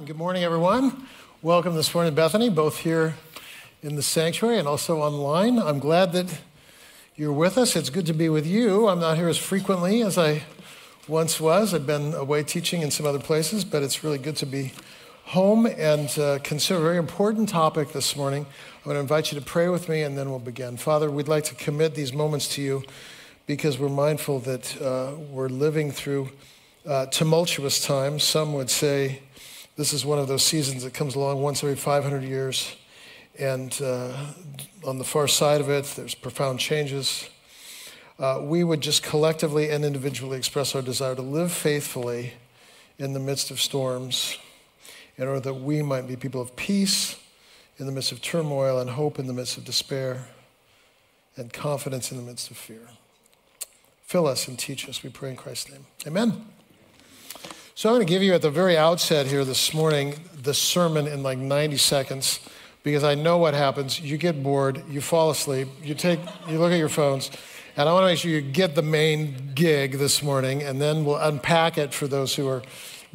Amen. Good morning, everyone. Welcome this morning, Bethany, both here in the sanctuary and also online. I'm glad that you're with us. It's good to be with you. I'm not here as frequently as I once was. I've been away teaching in some other places, but it's really good to be home and uh, consider a very important topic this morning. I'm going to invite you to pray with me and then we'll begin. Father, we'd like to commit these moments to you because we're mindful that uh, we're living through uh, tumultuous times. Some would say this is one of those seasons that comes along once every 500 years. And uh, on the far side of it, there's profound changes. Uh, we would just collectively and individually express our desire to live faithfully in the midst of storms in order that we might be people of peace in the midst of turmoil and hope in the midst of despair and confidence in the midst of fear. Fill us and teach us, we pray in Christ's name. Amen. So I'm going to give you at the very outset here this morning the sermon in like 90 seconds because I know what happens. You get bored, you fall asleep, you take you look at your phones, and I want to make sure you get the main gig this morning and then we'll unpack it for those who are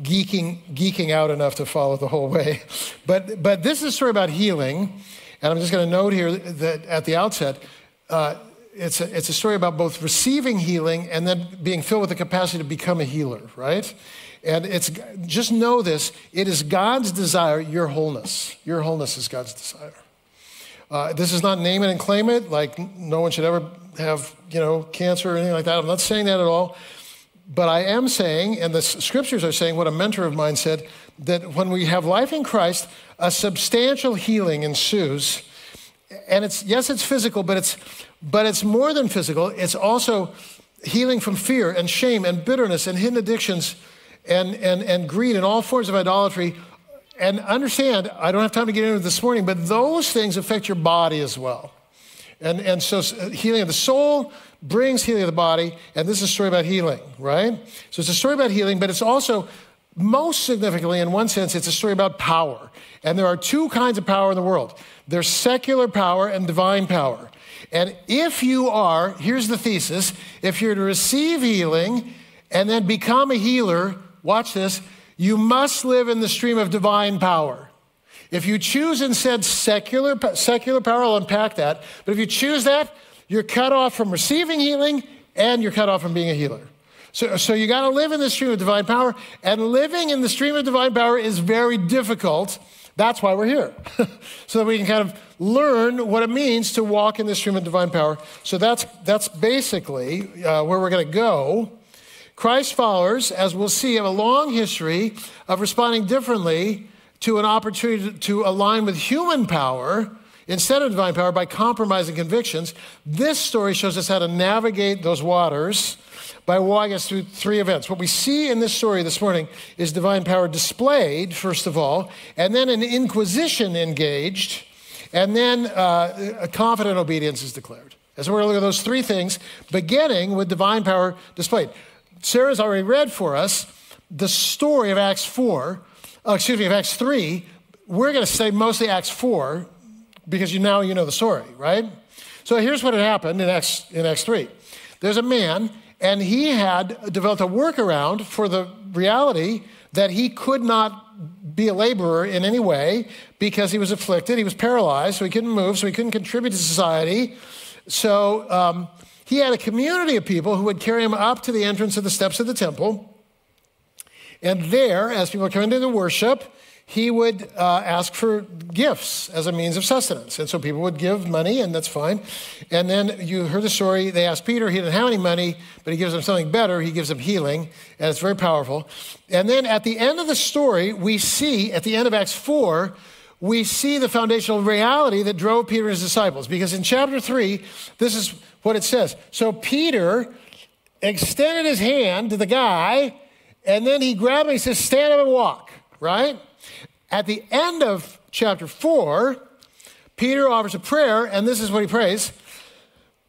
geeking geeking out enough to follow the whole way. But but this is a story about healing, and I'm just going to note here that at the outset uh, it's a, it's a story about both receiving healing and then being filled with the capacity to become a healer, right? And it's just know this it is God's desire, your wholeness. Your wholeness is God's desire. Uh, this is not name it and claim it, like no one should ever have, you know, cancer or anything like that. I'm not saying that at all. But I am saying, and the scriptures are saying, what a mentor of mine said, that when we have life in Christ, a substantial healing ensues. And it's, yes, it's physical, but it's, but it's more than physical. It's also healing from fear and shame and bitterness and hidden addictions and, and, and greed and all forms of idolatry. And understand, I don't have time to get into this morning, but those things affect your body as well. And, and so uh, healing of the soul brings healing of the body, and this is a story about healing, right? So it's a story about healing, but it's also, most significantly, in one sense, it's a story about power. And there are two kinds of power in the world there's secular power and divine power. And if you are, here's the thesis if you're to receive healing and then become a healer, watch this, you must live in the stream of divine power. If you choose instead secular, secular power, I'll unpack that. But if you choose that, you're cut off from receiving healing and you're cut off from being a healer. So, so you got to live in the stream of divine power, and living in the stream of divine power is very difficult. That's why we're here, so that we can kind of learn what it means to walk in the stream of divine power. So that's, that's basically uh, where we're going to go. Christ followers, as we'll see, have a long history of responding differently to an opportunity to align with human power instead of divine power by compromising convictions. This story shows us how to navigate those waters by walking us through three events. What we see in this story this morning is divine power displayed, first of all, and then an inquisition engaged, and then uh, a confident obedience is declared. And so we're going to look at those three things, beginning with divine power displayed. Sarah's already read for us the story of Acts 4, uh, excuse me, of Acts 3. We're going to say mostly Acts 4 because you now you know the story, right? So here's what had happened in Acts, in Acts 3. There's a man, and he had developed a workaround for the reality that he could not be a laborer in any way because he was afflicted. He was paralyzed, so he couldn't move, so he couldn't contribute to society. So um, he had a community of people who would carry him up to the entrance of the steps of the temple. And there, as people come into the worship, he would uh, ask for gifts as a means of sustenance. And so people would give money, and that's fine. And then you heard the story. They asked Peter, he didn't have any money, but he gives them something better. He gives them healing, and it's very powerful. And then at the end of the story, we see, at the end of Acts 4, we see the foundational reality that drove Peter and his disciples. Because in chapter 3, this is what it says. So Peter extended his hand to the guy, and then he grabbed him and he says, Stand up and walk, right? At the end of chapter 4, Peter offers a prayer, and this is what he prays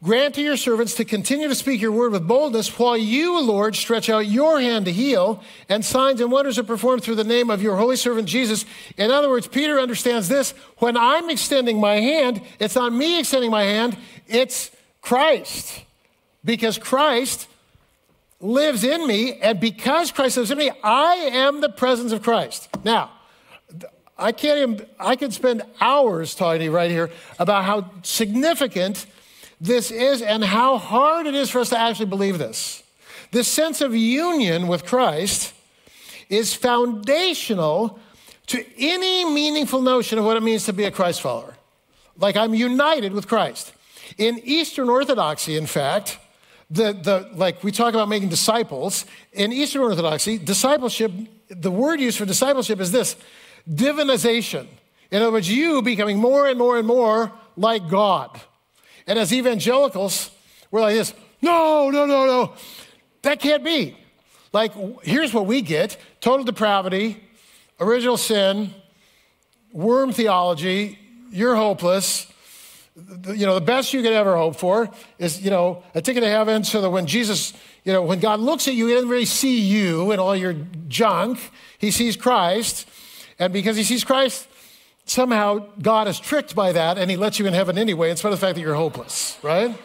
Grant to your servants to continue to speak your word with boldness, while you, Lord, stretch out your hand to heal, and signs and wonders are performed through the name of your holy servant Jesus. In other words, Peter understands this when I'm extending my hand, it's not me extending my hand, it's Christ. Because Christ lives in me, and because Christ lives in me, I am the presence of Christ. Now, I can't even, I could spend hours talking to you right here about how significant this is and how hard it is for us to actually believe this. This sense of union with Christ is foundational to any meaningful notion of what it means to be a Christ follower. Like I'm united with Christ. In Eastern Orthodoxy, in fact, the, the, like we talk about making disciples, in Eastern Orthodoxy, discipleship, the word used for discipleship is this divinization. In other words, you becoming more and more and more like God. And as evangelicals, we're like this no, no, no, no. That can't be. Like, here's what we get total depravity, original sin, worm theology, you're hopeless. You know, the best you could ever hope for is, you know, a ticket to heaven so that when Jesus, you know, when God looks at you, he doesn't really see you and all your junk. He sees Christ. And because he sees Christ, somehow God is tricked by that and he lets you in heaven anyway, in spite of the fact that you're hopeless, right?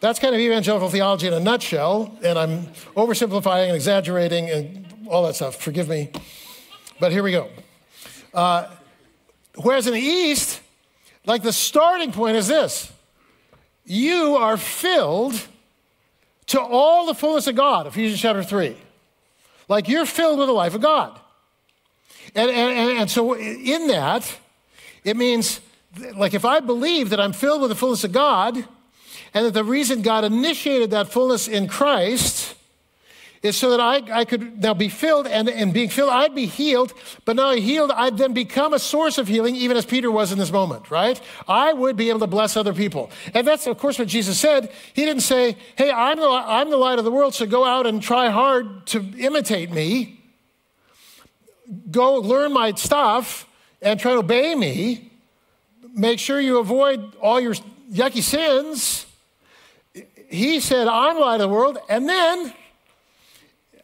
That's kind of evangelical theology in a nutshell, and I'm oversimplifying and exaggerating and all that stuff. Forgive me. But here we go. Uh, whereas in the East, like the starting point is this you are filled to all the fullness of God, Ephesians chapter 3. Like you're filled with the life of God. And, and, and so, in that, it means, like, if I believe that I'm filled with the fullness of God, and that the reason God initiated that fullness in Christ is so that I, I could now be filled, and, and being filled, I'd be healed, but now healed, I'd then become a source of healing, even as Peter was in this moment, right? I would be able to bless other people. And that's, of course, what Jesus said. He didn't say, hey, I'm the, I'm the light of the world, so go out and try hard to imitate me go learn my stuff and try to obey me. Make sure you avoid all your yucky sins. He said, I'm light of the world. And then,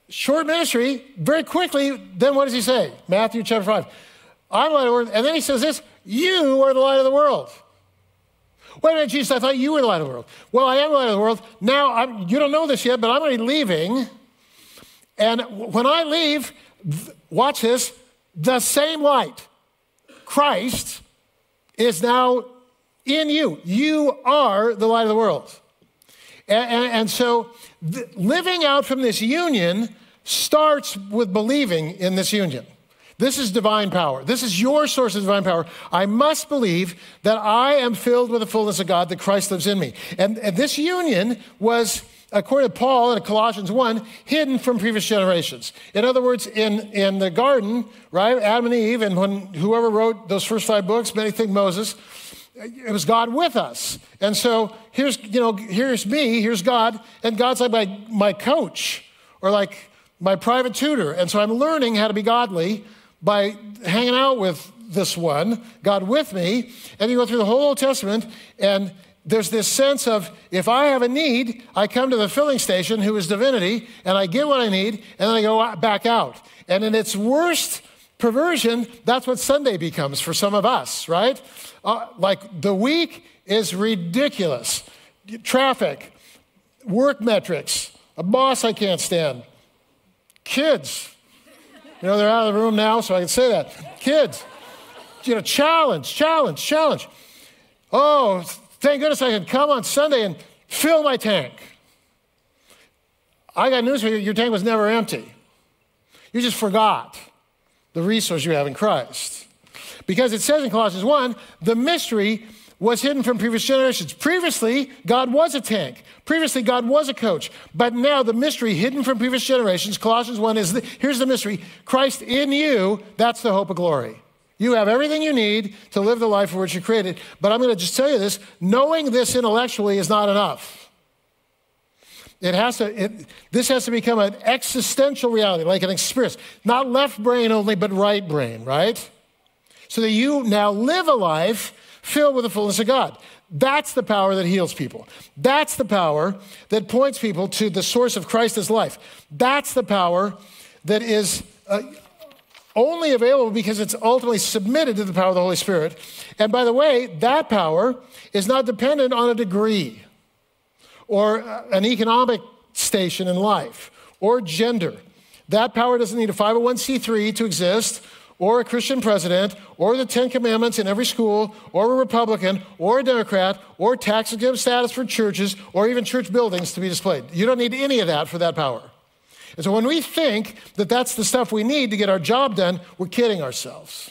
short ministry, very quickly, then what does he say? Matthew chapter 5. I'm light of the world. And then he says this You are the light of the world. Wait a minute, Jesus, I thought you were the light of the world. Well, I am the light of the world. Now, I'm, you don't know this yet, but I'm going to be leaving. And when I leave, watch this, the same light, Christ, is now in you. You are the light of the world. And, and, and so th- living out from this union starts with believing in this union. This is divine power. This is your source of divine power. I must believe that I am filled with the fullness of God, that Christ lives in me. And, and this union was according to Paul in Colossians 1, hidden from previous generations. In other words, in, in the garden, right, Adam and Eve, and when whoever wrote those first five books, many think Moses, it was God with us. And so here's, you know, here's me, here's God, and God's like my, my coach or like my private tutor. And so I'm learning how to be godly by hanging out with this one, God with me. And you go through the whole Old Testament, and there's this sense of if I have a need, I come to the filling station, who is divinity, and I get what I need, and then I go back out. And in its worst perversion, that's what Sunday becomes for some of us, right? Uh, like the week is ridiculous. Traffic, work metrics, a boss I can't stand, kids. You know, they're out of the room now, so I can say that. Kids, you know, challenge, challenge, challenge. Oh, Thank goodness I can come on Sunday and fill my tank. I got news for you your tank was never empty. You just forgot the resource you have in Christ. Because it says in Colossians 1 the mystery was hidden from previous generations. Previously, God was a tank. Previously, God was a coach. But now, the mystery hidden from previous generations, Colossians 1 is the, here's the mystery Christ in you, that's the hope of glory. You have everything you need to live the life for which you're created. But I'm going to just tell you this knowing this intellectually is not enough. It has to, it, this has to become an existential reality, like an experience. Not left brain only, but right brain, right? So that you now live a life filled with the fullness of God. That's the power that heals people. That's the power that points people to the source of Christ as life. That's the power that is uh, only available because it's ultimately submitted to the power of the Holy Spirit. And by the way, that power is not dependent on a degree or uh, an economic station in life or gender. That power doesn't need a 501c3 to exist or a Christian president, or the Ten Commandments in every school, or a Republican, or a Democrat, or tax exempt status for churches, or even church buildings to be displayed. You don't need any of that for that power. And so when we think that that's the stuff we need to get our job done, we're kidding ourselves.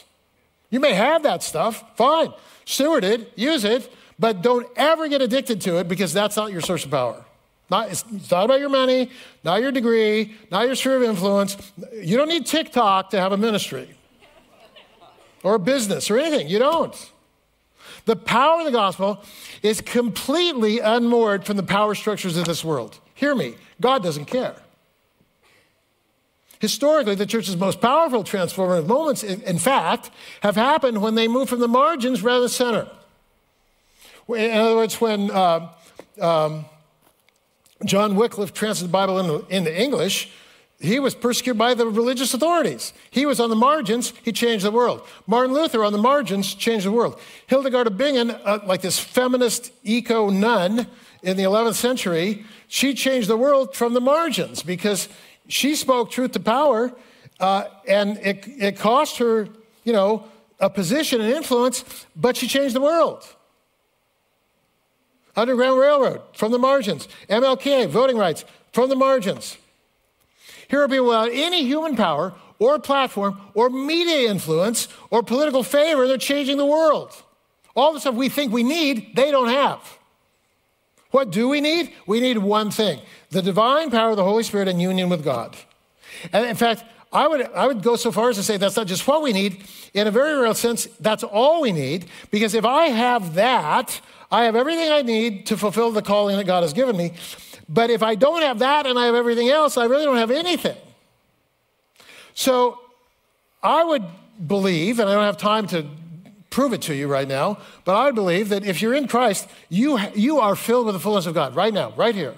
You may have that stuff, fine. Steward it, use it, but don't ever get addicted to it because that's not your source of power. Not, it's, it's not about your money, not your degree, not your sphere of influence. You don't need TikTok to have a ministry or a business or anything. You don't. The power of the gospel is completely unmoored from the power structures of this world. Hear me, God doesn't care. Historically, the church's most powerful transformative moments, in fact, have happened when they move from the margins rather than the center. In other words, when uh, um, John Wycliffe translated the Bible into, into English, he was persecuted by the religious authorities. He was on the margins, he changed the world. Martin Luther on the margins changed the world. Hildegard of Bingen, uh, like this feminist eco nun in the 11th century, she changed the world from the margins because she spoke truth to power, uh, and it, it cost her, you know, a position and influence, but she changed the world. Underground Railroad, from the margins. MLK, voting rights, from the margins. Here are people without any human power or platform or media influence or political favor. They're changing the world. All the stuff we think we need, they don't have. What do we need? We need one thing the divine power of the Holy Spirit in union with God. And in fact, I would, I would go so far as to say that's not just what we need. In a very real sense, that's all we need. Because if I have that, I have everything I need to fulfill the calling that God has given me. But if I don't have that and I have everything else, I really don't have anything. So I would believe, and I don't have time to prove it to you right now, but I believe that if you're in Christ, you, you are filled with the fullness of God right now, right here.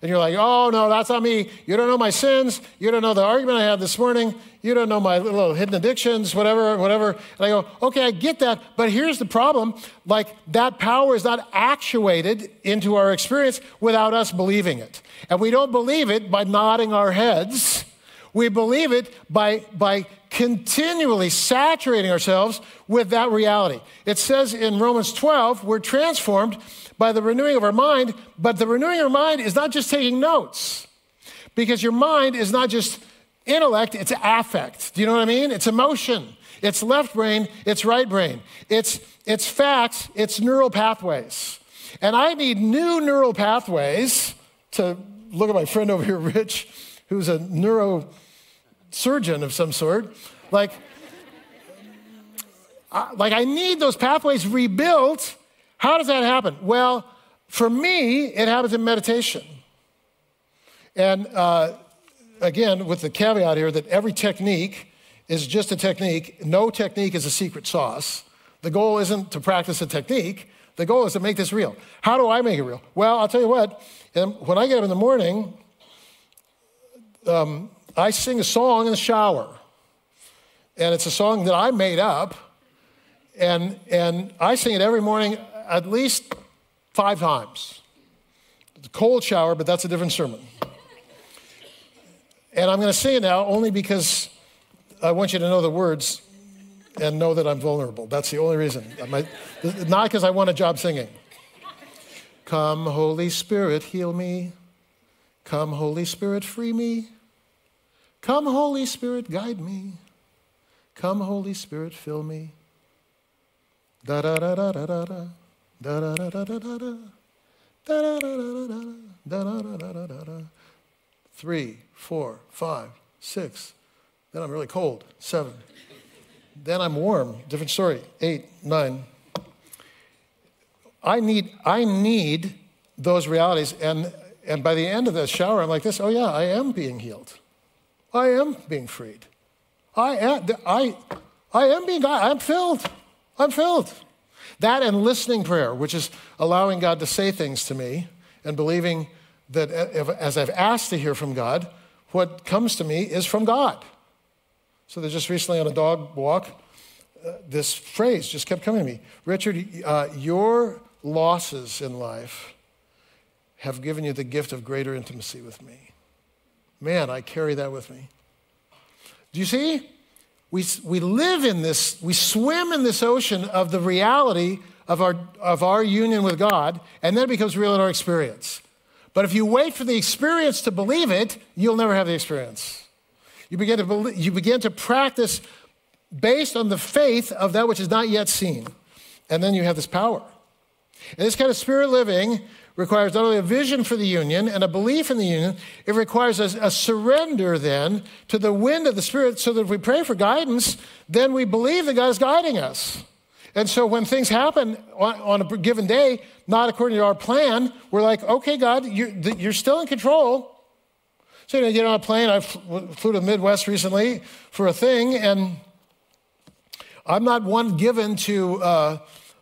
And you're like, oh, no, that's not me. You don't know my sins. You don't know the argument I had this morning. You don't know my little hidden addictions, whatever, whatever. And I go, okay, I get that. But here's the problem like, that power is not actuated into our experience without us believing it. And we don't believe it by nodding our heads. We believe it by, by continually saturating ourselves with that reality. It says in Romans 12, we're transformed by the renewing of our mind, but the renewing of our mind is not just taking notes, because your mind is not just intellect, it's affect. Do you know what I mean? It's emotion. It's left brain, it's right brain. It's, it's facts, it's neural pathways. And I need new neural pathways to look at my friend over here, Rich, who's a neurosurgeon of some sort. Like, I, like I need those pathways rebuilt. How does that happen? Well, for me, it happens in meditation. And uh, again, with the caveat here that every technique is just a technique, no technique is a secret sauce. The goal isn't to practice a technique, the goal is to make this real. How do I make it real? Well, I'll tell you what, when I get up in the morning, um, I sing a song in the shower. And it's a song that I made up. And, and I sing it every morning at least five times. It's a cold shower, but that's a different sermon. And I'm going to sing it now only because I want you to know the words and know that I'm vulnerable. That's the only reason. Might, not because I want a job singing. Come, Holy Spirit, heal me. Come, Holy Spirit, free me. Come, Holy Spirit, guide me. Come, Holy Spirit, fill me. Da da da da da da da. Da da da da da da da. Da da da da da da. Da da da da da da da. Three, four, five, six. Then I'm really cold. Seven. Then I'm warm. Different story. Eight, nine. I need, I need those realities. And, and by the end of the shower, I'm like this oh, yeah, I am being healed. I am being freed. I am, I, I am being, I'm filled. I'm filled. That and listening prayer, which is allowing God to say things to me and believing that as I've asked to hear from God, what comes to me is from God. So there's just recently on a dog walk, uh, this phrase just kept coming to me Richard, uh, your losses in life have given you the gift of greater intimacy with me. Man, I carry that with me. Do you see? we, we live in this, we swim in this ocean of the reality of our, of our union with God, and then it becomes real in our experience. But if you wait for the experience to believe it, you'll never have the experience. You begin to, believe, you begin to practice based on the faith of that which is not yet seen. And then you have this power. And this kind of spirit living requires not only a vision for the union and a belief in the union, it requires a, a, surrender then to the wind of the Spirit so that if we pray for guidance, then we believe that God is guiding us. And so when things happen on, on a given day, not according to our plan, we're like, okay, God, you're, you're still in control. So you know, get on a plane. I flew to the Midwest recently for a thing, and I'm not one given to uh,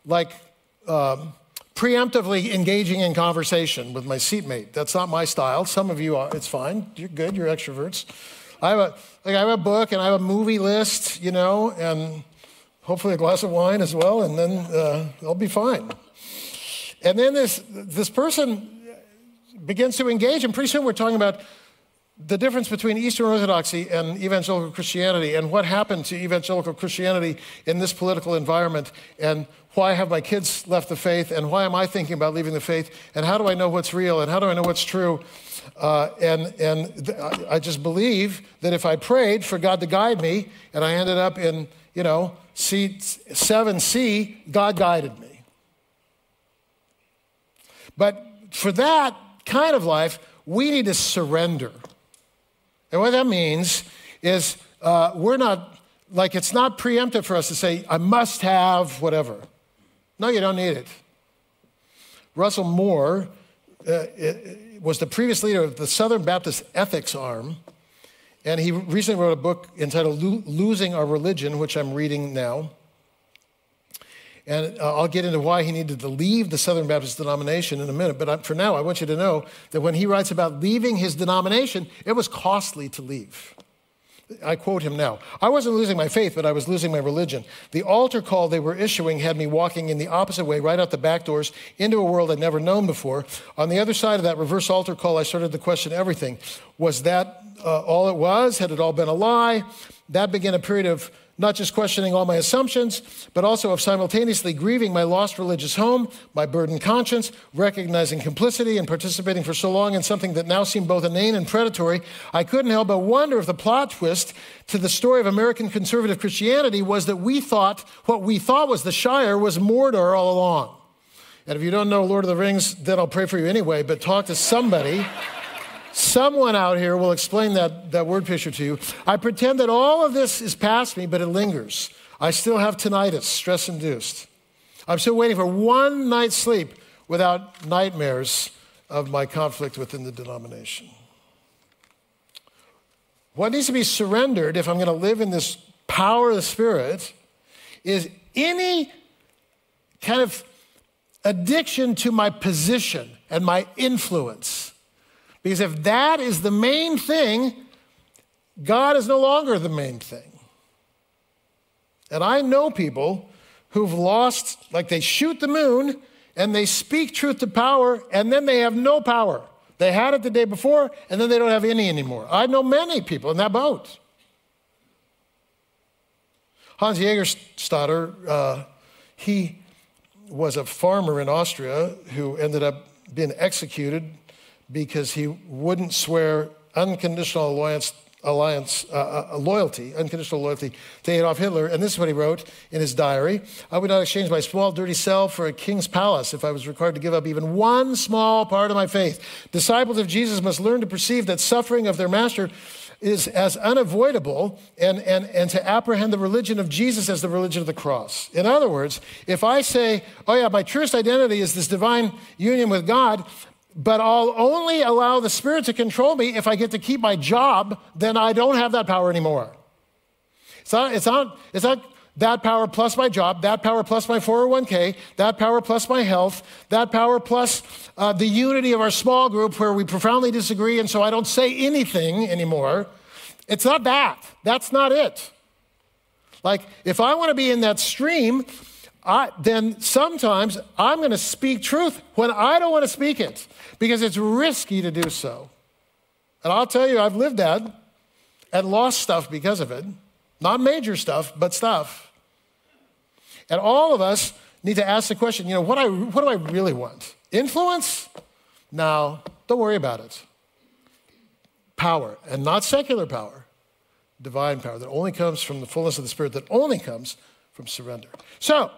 like um, preemptively engaging in conversation with my seatmate. That's not my style. Some of you are. It's fine. You're good. You're extroverts. I have a like I have a book and I have a movie list, you know, and hopefully a glass of wine as well, and then uh, I'll be fine. And then this this person begins to engage, and pretty soon we're talking about the difference between Eastern Orthodoxy and evangelical Christianity and what happened to evangelical Christianity in this political environment and why have my kids left the faith and why am I thinking about leaving the faith and how do I know what's real and how do I know what's true? Uh, and and th- I just believe that if I prayed for God to guide me and I ended up in, you know, seat 7C, God guided me. But for that kind of life, we need to surrender. And what that means is uh, we're not, like, it's not preemptive for us to say, I must have whatever. No, you don't need it. Russell Moore uh, was the previous leader of the Southern Baptist Ethics Arm, and he recently wrote a book entitled Losing Our Religion, which I'm reading now. And uh, I'll get into why he needed to leave the Southern Baptist denomination in a minute. But for now, I want you to know that when he writes about leaving his denomination, it was costly to leave. I quote him now I wasn't losing my faith, but I was losing my religion. The altar call they were issuing had me walking in the opposite way, right out the back doors, into a world I'd never known before. On the other side of that reverse altar call, I started to question everything. Was that uh, all it was? Had it all been a lie? That began a period of not just questioning all my assumptions, but also of simultaneously grieving my lost religious home, my burdened conscience, recognizing complicity and participating for so long in something that now seemed both inane and predatory. I couldn't help but wonder if the plot twist to the story of American conservative Christianity was that we thought what we thought was the Shire was Mordor all along. And if you don't know Lord of the Rings, then I'll pray for you anyway, but talk to somebody. Someone out here will explain that, that word picture to you. I pretend that all of this is past me, but it lingers. I still have tinnitus, stress induced. I'm still waiting for one night's sleep without nightmares of my conflict within the denomination. What needs to be surrendered if I'm going to live in this power of the Spirit is any kind of addiction to my position and my influence because if that is the main thing, God is no longer the main thing. And I know people who've lost, like they shoot the moon and they speak truth to power, and then they have no power. They had it the day before, and then they don't have any anymore. I know many people in that boat. Hans Jägerstätter, uh, he was a farmer in Austria who ended up being executed because he wouldn't swear unconditional alliance, alliance uh, uh, loyalty, unconditional loyalty to Adolf Hitler. And this is what he wrote in his diary I would not exchange my small, dirty cell for a king's palace if I was required to give up even one small part of my faith. Disciples of Jesus must learn to perceive that suffering of their master is as unavoidable and, and, and to apprehend the religion of Jesus as the religion of the cross. In other words, if I say, oh yeah, my truest identity is this divine union with God, but I'll only allow the Spirit to control me if I get to keep my job, then I don't have that power anymore. It's not, it's not, it's not that power plus my job, that power plus my 401k, that power plus my health, that power plus uh, the unity of our small group where we profoundly disagree and so I don't say anything anymore. It's not that. That's not it. Like, if I want to be in that stream, I, then sometimes I'm going to speak truth when I don't want to speak it because it's risky to do so. And I'll tell you, I've lived that and lost stuff because of it. Not major stuff, but stuff. And all of us need to ask the question you know, what, I, what do I really want? Influence? No, don't worry about it. Power, and not secular power, divine power that only comes from the fullness of the Spirit, that only comes from surrender. So,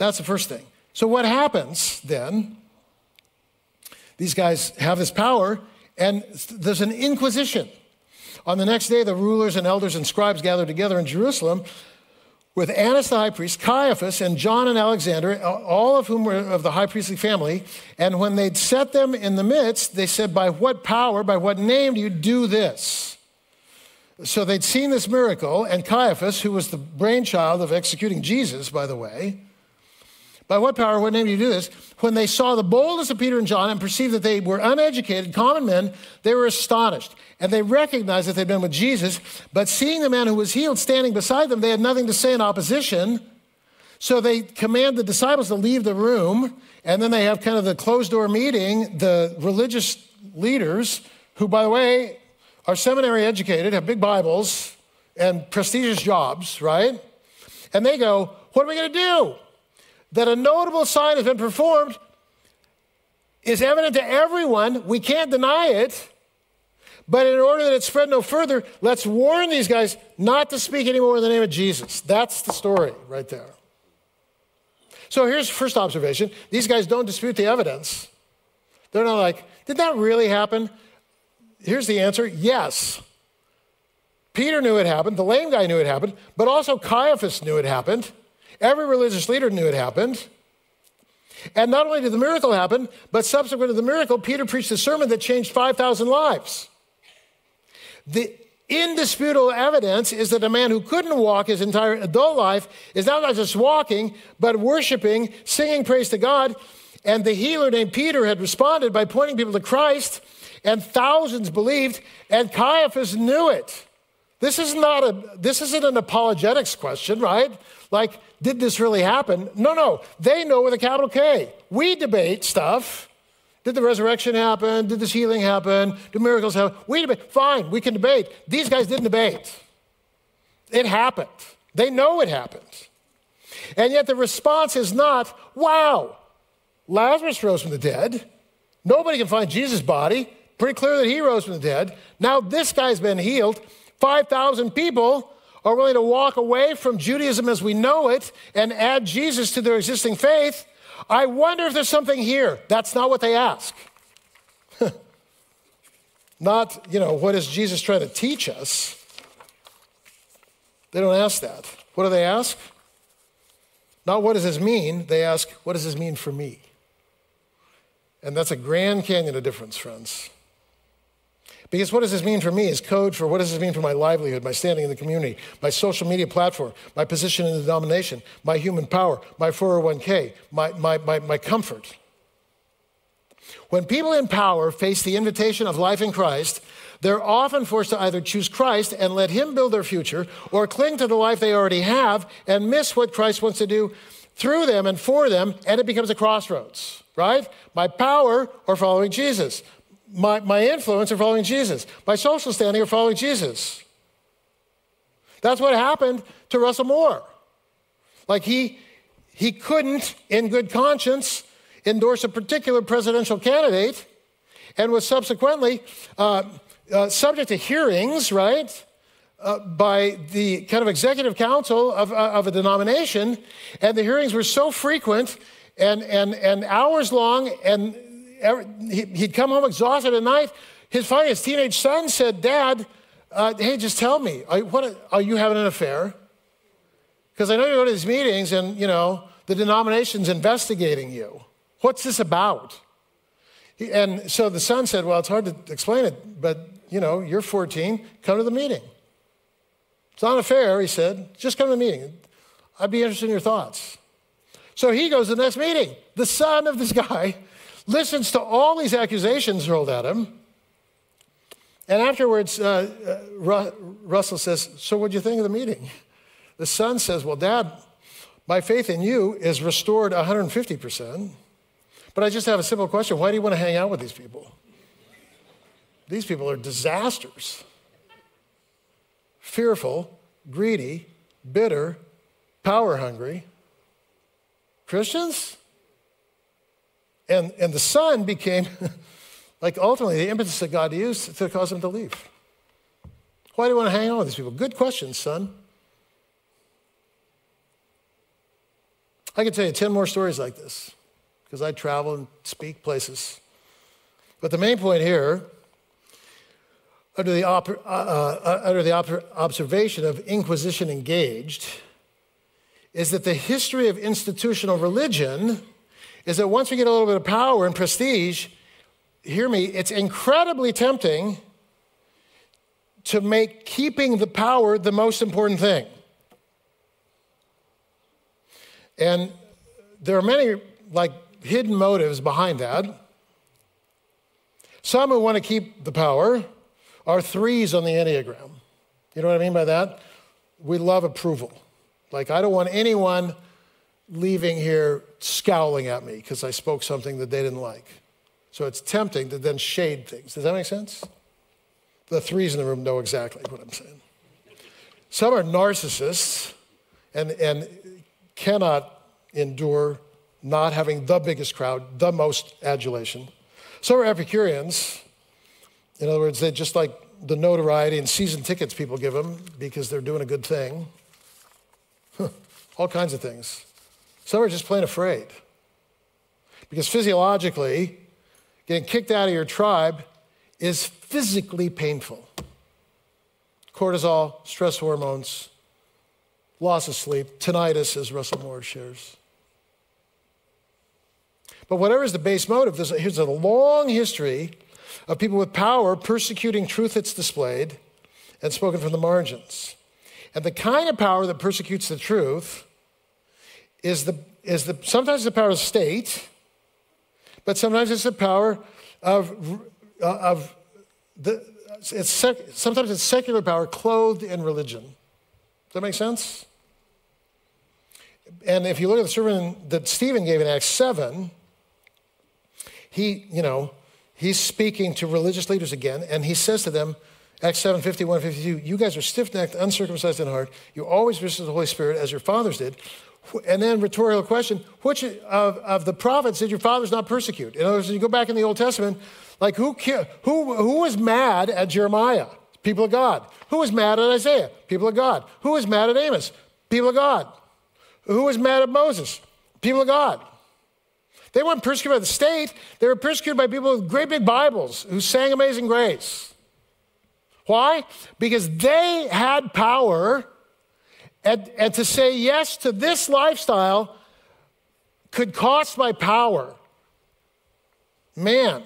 that's the first thing. So, what happens then? These guys have this power, and there's an inquisition. On the next day, the rulers and elders and scribes gathered together in Jerusalem with Annas the high priest, Caiaphas, and John and Alexander, all of whom were of the high priestly family. And when they'd set them in the midst, they said, By what power, by what name do you do this? So they'd seen this miracle, and Caiaphas, who was the brainchild of executing Jesus, by the way, by what power, what name do you do this? When they saw the boldness of Peter and John and perceived that they were uneducated, common men, they were astonished. And they recognized that they'd been with Jesus, but seeing the man who was healed standing beside them, they had nothing to say in opposition. So they command the disciples to leave the room, and then they have kind of the closed door meeting. The religious leaders, who, by the way, are seminary educated, have big Bibles, and prestigious jobs, right? And they go, What are we going to do? That a notable sign has been performed is evident to everyone. We can't deny it. But in order that it spread no further, let's warn these guys not to speak anymore in the name of Jesus. That's the story right there. So here's first observation these guys don't dispute the evidence. They're not like, did that really happen? Here's the answer yes. Peter knew it happened, the lame guy knew it happened, but also Caiaphas knew it happened. Every religious leader knew it happened. And not only did the miracle happen, but subsequent to the miracle, Peter preached a sermon that changed 5,000 lives. The indisputable evidence is that a man who couldn't walk his entire adult life is now not just walking, but worshiping, singing praise to God. And the healer named Peter had responded by pointing people to Christ, and thousands believed, and Caiaphas knew it. This is not a this isn't an apologetics question, right? Like, did this really happen? No, no. They know with a capital K. We debate stuff. Did the resurrection happen? Did this healing happen? Do miracles happen? We debate. Fine, we can debate. These guys didn't debate. It happened. They know it happened. And yet the response is not, wow, Lazarus rose from the dead. Nobody can find Jesus' body. Pretty clear that he rose from the dead. Now this guy's been healed. 5,000 people are willing to walk away from Judaism as we know it and add Jesus to their existing faith, I wonder if there's something here. That's not what they ask. not, you know, what is Jesus trying to teach us? They don't ask that. What do they ask? Not what does this mean? They ask, what does this mean for me? And that's a grand canyon of difference, friends. Because what does this mean for me is code for what does this mean for my livelihood, my standing in the community, my social media platform, my position in the denomination, my human power, my 401k, my, my, my, my comfort. When people in power face the invitation of life in Christ, they're often forced to either choose Christ and let Him build their future, or cling to the life they already have and miss what Christ wants to do through them and for them, and it becomes a crossroads, right? My power or following Jesus, my, my influence are following Jesus. My social standing are following Jesus. That's what happened to Russell Moore. Like he, he couldn't, in good conscience, endorse a particular presidential candidate and was subsequently uh, uh, subject to hearings, right, uh, by the kind of executive council of, uh, of a denomination. And the hearings were so frequent and, and, and hours long and he'd come home exhausted at night. His finally, his teenage son said, Dad, uh, hey, just tell me, are, what, are you having an affair? Because I know you go to these meetings and, you know, the denomination's investigating you. What's this about? And so the son said, Well, it's hard to explain it, but, you know, you're 14, come to the meeting. It's not a fair, he said. Just come to the meeting. I'd be interested in your thoughts. So he goes to the next meeting. The son of this guy listens to all these accusations hurled at him. And afterwards, uh, uh, Russell says, So what do you think of the meeting? The son says, Well, Dad, my faith in you is restored 150%. But I just have a simple question why do you want to hang out with these people? These people are disasters, fearful, greedy, bitter, power hungry Christians. And, and the son became, like, ultimately the impetus that God used to cause him to leave. Why do you want to hang on with these people? Good question, son. I could tell you 10 more stories like this because I travel and speak places. But the main point here, under the, op- uh, uh, under the op- observation of Inquisition engaged, is that the history of institutional religion is that once we get a little bit of power and prestige, hear me, it's incredibly tempting to make keeping the power the most important thing. And there are many like hidden motives behind that. Some who want to keep the power are threes on the Enneagram. You know what I mean by that? We love approval. Like, I don't want anyone leaving here scowling at me because I spoke something that they didn't like. So it's tempting to then shade things. Does that make sense? The threes in the room know exactly what I'm saying. Some are narcissists and, and cannot endure not having the biggest crowd, the most adulation. Some are Epicureans. In other words, they just like the notoriety and season tickets people give them because they're doing a good thing. All kinds of things. Some are just plain afraid. Because physiologically, getting kicked out of your tribe is physically painful. Cortisol, stress hormones, loss of sleep, tinnitus, as Russell Moore shares. But whatever is the base motive, there's a, here's a long history of people with power persecuting truth that's displayed and spoken from the margins. And the kind of power that persecutes the truth is the, is the sometimes the power of state, but sometimes it's the power of, uh, of the, it's sec, sometimes it's secular power clothed in religion. Does that make sense? And if you look at the sermon that Stephen gave in Acts 7, he, you know, he's speaking to religious leaders again, and he says to them, Acts 7, 51, 52, you guys are stiff-necked, uncircumcised in heart. You always resist the Holy Spirit as your fathers did. And then rhetorical question, which of, of the prophets did your fathers not persecute? In other words, you go back in the Old Testament, like who, who, who was mad at Jeremiah? People of God. Who was mad at Isaiah? People of God. Who was mad at Amos? People of God. Who was mad at Moses? People of God. They weren't persecuted by the state, they were persecuted by people with great big Bibles who sang Amazing Grace. Why? Because they had power, and, and to say yes to this lifestyle could cost my power. Man,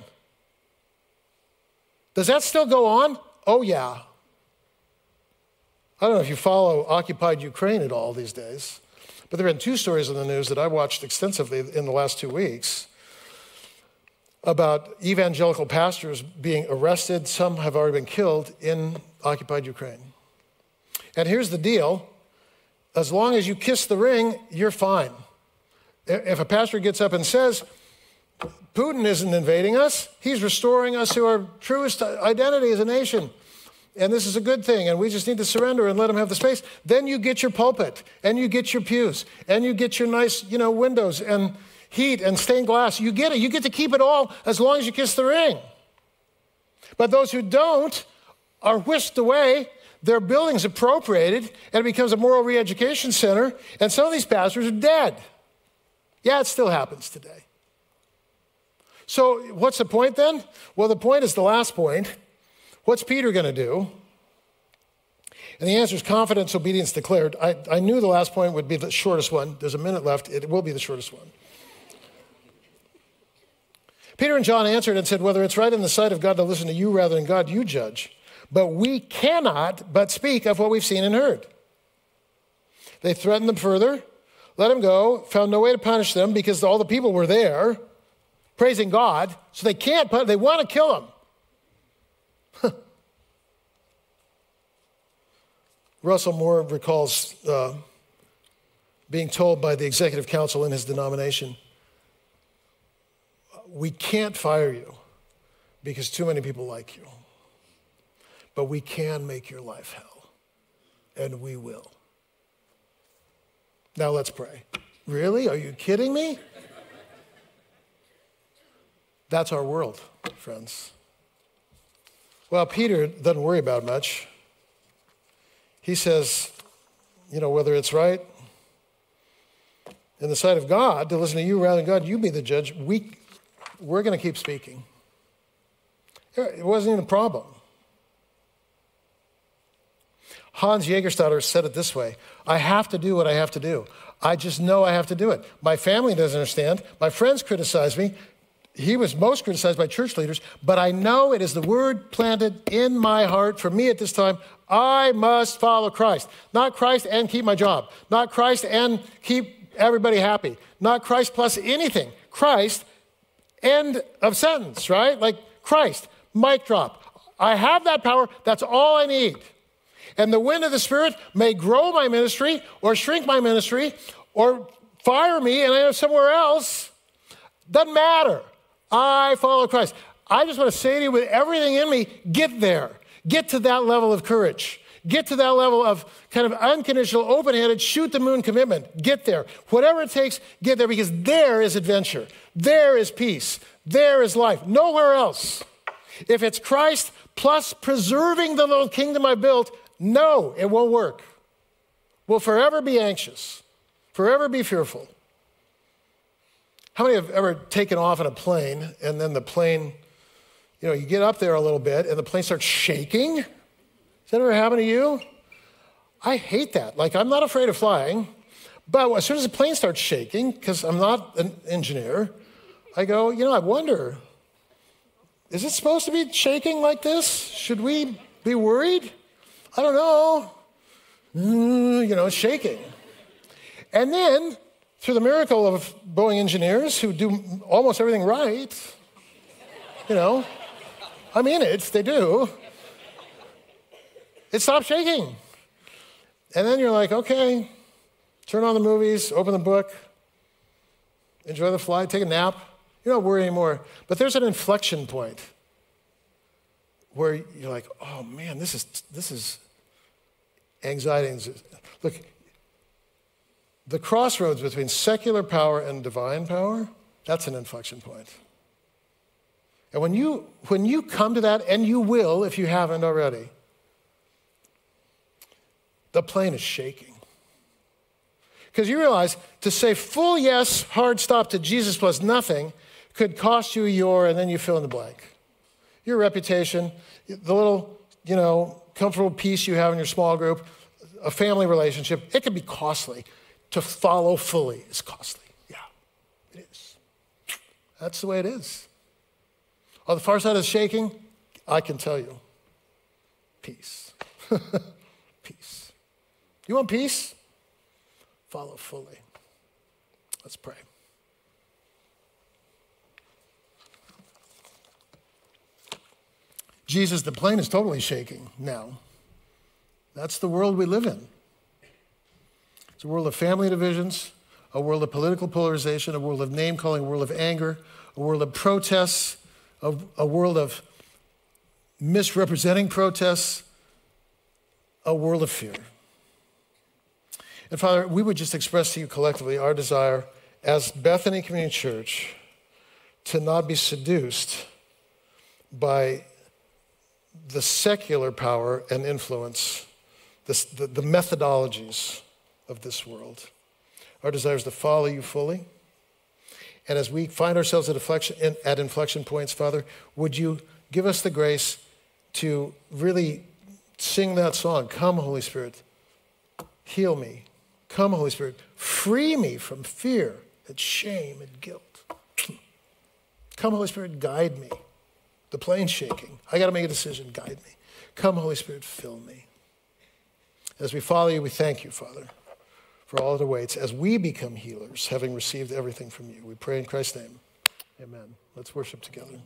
does that still go on? Oh, yeah. I don't know if you follow occupied Ukraine at all these days. But there have been two stories in the news that I watched extensively in the last two weeks about evangelical pastors being arrested. Some have already been killed in occupied Ukraine. And here's the deal as long as you kiss the ring, you're fine. If a pastor gets up and says, Putin isn't invading us, he's restoring us to our truest identity as a nation and this is a good thing, and we just need to surrender and let him have the space. Then you get your pulpit, and you get your pews, and you get your nice, you know, windows and heat and stained glass. You get it. You get to keep it all as long as you kiss the ring. But those who don't are whisked away. Their building's appropriated, and it becomes a moral re-education center. And some of these pastors are dead. Yeah, it still happens today. So, what's the point then? Well, the point is the last point What's Peter going to do? And the answer is confidence, obedience declared. I, I knew the last point would be the shortest one. There's a minute left. It will be the shortest one. Peter and John answered and said, Whether it's right in the sight of God to listen to you rather than God, you judge. But we cannot but speak of what we've seen and heard. They threatened them further, let them go, found no way to punish them because all the people were there praising God. So they can't, they want to kill them. Russell Moore recalls uh, being told by the executive council in his denomination, We can't fire you because too many people like you, but we can make your life hell. and we will. Now let's pray. Really? Are you kidding me? That's our world, friends. Well, Peter doesn't worry about much. He says, you know, whether it's right in the sight of God to listen to you rather than God, you be the judge. We, we're going to keep speaking. It wasn't even a problem. Hans Jägerstätter said it this way I have to do what I have to do. I just know I have to do it. My family doesn't understand. My friends criticize me. He was most criticized by church leaders, but I know it is the word planted in my heart for me at this time. I must follow Christ. Not Christ and keep my job. Not Christ and keep everybody happy. Not Christ plus anything. Christ, end of sentence, right? Like Christ, mic drop. I have that power. That's all I need. And the wind of the Spirit may grow my ministry or shrink my ministry or fire me and I am somewhere else. Doesn't matter. I follow Christ. I just want to say to you with everything in me get there. Get to that level of courage. Get to that level of kind of unconditional, open handed, shoot the moon commitment. Get there. Whatever it takes, get there because there is adventure. There is peace. There is life. Nowhere else. If it's Christ plus preserving the little kingdom I built, no, it won't work. We'll forever be anxious, forever be fearful. How many have ever taken off in a plane and then the plane, you know, you get up there a little bit and the plane starts shaking? Has that ever happened to you? I hate that. Like, I'm not afraid of flying, but as soon as the plane starts shaking, because I'm not an engineer, I go, you know, I wonder, is it supposed to be shaking like this? Should we be worried? I don't know. Mm, you know, shaking. And then, through the miracle of Boeing engineers who do almost everything right, you know, I mean it, they do, it stops shaking. And then you're like, okay, turn on the movies, open the book, enjoy the flight, take a nap. You don't worry anymore. But there's an inflection point where you're like, oh man, this is, this is anxiety. Look, the crossroads between secular power and divine power, that's an inflection point. And when you, when you come to that, and you will if you haven't already, the plane is shaking. Because you realize to say full yes, hard stop to Jesus plus nothing could cost you your, and then you fill in the blank. Your reputation, the little, you know, comfortable peace you have in your small group, a family relationship, it can be costly. To follow fully is costly. Yeah, it is. That's the way it is. On the far side of shaking, I can tell you peace. peace. You want peace? Follow fully. Let's pray. Jesus, the plane is totally shaking now. That's the world we live in. It's a world of family divisions, a world of political polarization, a world of name calling, a world of anger, a world of protests, a, a world of misrepresenting protests, a world of fear. And Father, we would just express to you collectively our desire as Bethany Community Church to not be seduced by the secular power and influence, the, the methodologies of this world. Our desire is to follow you fully. And as we find ourselves at inflection, at inflection points, Father, would you give us the grace to really sing that song Come, Holy Spirit, heal me. Come, Holy Spirit, free me from fear and shame and guilt. Come, Holy Spirit, guide me the plane's shaking. I got to make a decision. Guide me. Come, Holy Spirit, fill me. As we follow you, we thank you, Father, for all that awaits as we become healers, having received everything from you. We pray in Christ's name. Amen. Let's worship together.